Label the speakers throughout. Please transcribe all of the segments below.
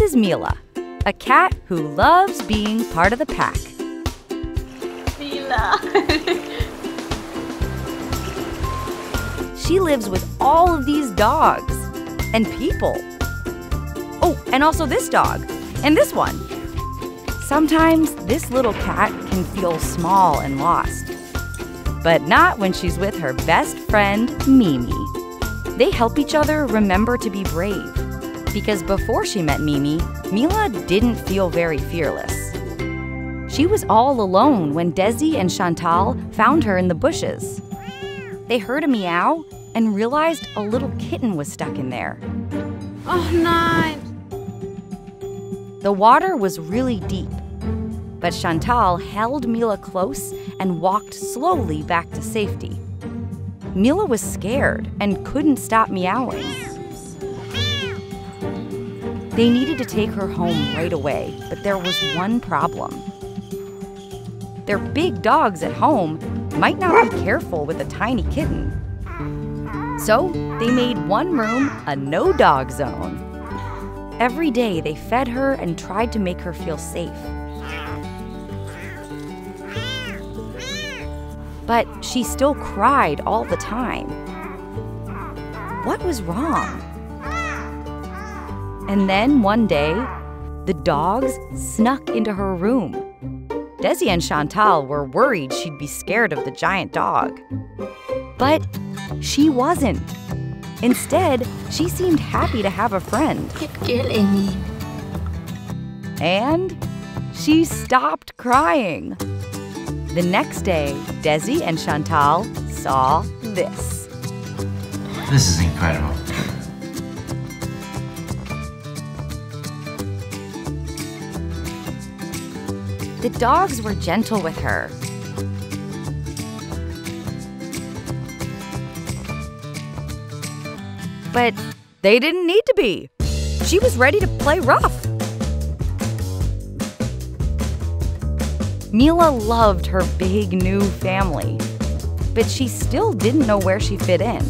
Speaker 1: This is Mila, a cat who loves being part of the pack.
Speaker 2: Mila.
Speaker 1: She lives with all of these dogs and people. Oh, and also this dog and this one. Sometimes this little cat can feel small and lost, but not when she's with her best friend, Mimi. They help each other remember to be brave because before she met Mimi, Mila didn't feel very fearless. She was all alone when Desi and Chantal found her in the bushes. They heard a meow and realized a little kitten was stuck in there.
Speaker 2: Oh no!
Speaker 1: The water was really deep, but Chantal held Mila close and walked slowly back to safety. Mila was scared and couldn't stop meowing. They needed to take her home right away, but there was one problem. Their big dogs at home might not be careful with a tiny kitten. So they made one room a no dog zone. Every day they fed her and tried to make her feel safe. But she still cried all the time. What was wrong? And then one day, the dogs snuck into her room. Desi and Chantal were worried she'd be scared of the giant dog. But she wasn't. Instead, she seemed happy to have a friend. And she stopped crying. The next day, Desi and Chantal saw this.
Speaker 3: This is incredible.
Speaker 1: The dogs were gentle with her. But they didn't need to be. She was ready to play rough. Mila loved her big new family, but she still didn't know where she fit in.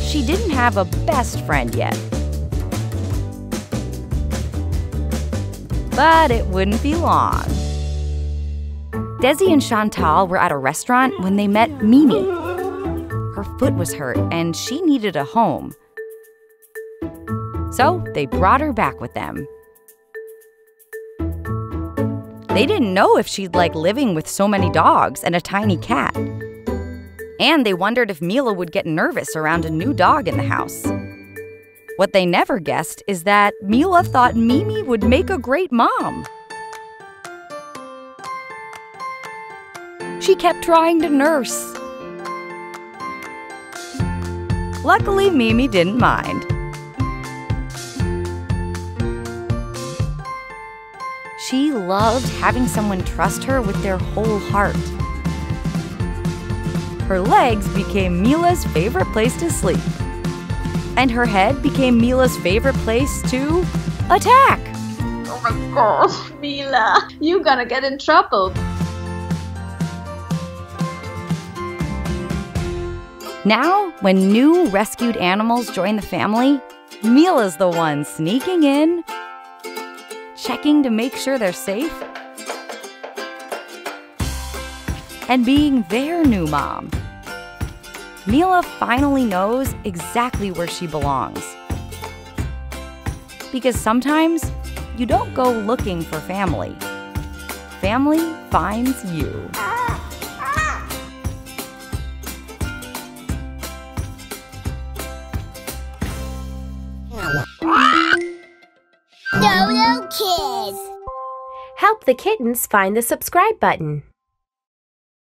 Speaker 1: She didn't have a best friend yet. But it wouldn't be long. Desi and Chantal were at a restaurant when they met Mimi. Her foot was hurt and she needed a home. So they brought her back with them. They didn't know if she'd like living with so many dogs and a tiny cat. And they wondered if Mila would get nervous around a new dog in the house. What they never guessed is that Mila thought Mimi would make a great mom. She kept trying to nurse. Luckily, Mimi didn't mind. She loved having someone trust her with their whole heart. Her legs became Mila's favorite place to sleep. And her head became Mila's favorite place to attack.
Speaker 2: Oh my gosh, Mila. You're gonna get in trouble.
Speaker 1: Now, when new rescued animals join the family, Mila's the one sneaking in, checking to make sure they're safe, and being their new mom. Mila finally knows exactly where she belongs. Because sometimes you don't go looking for family, family finds you.
Speaker 4: Dodo Kids.
Speaker 5: Help the kittens find the subscribe button.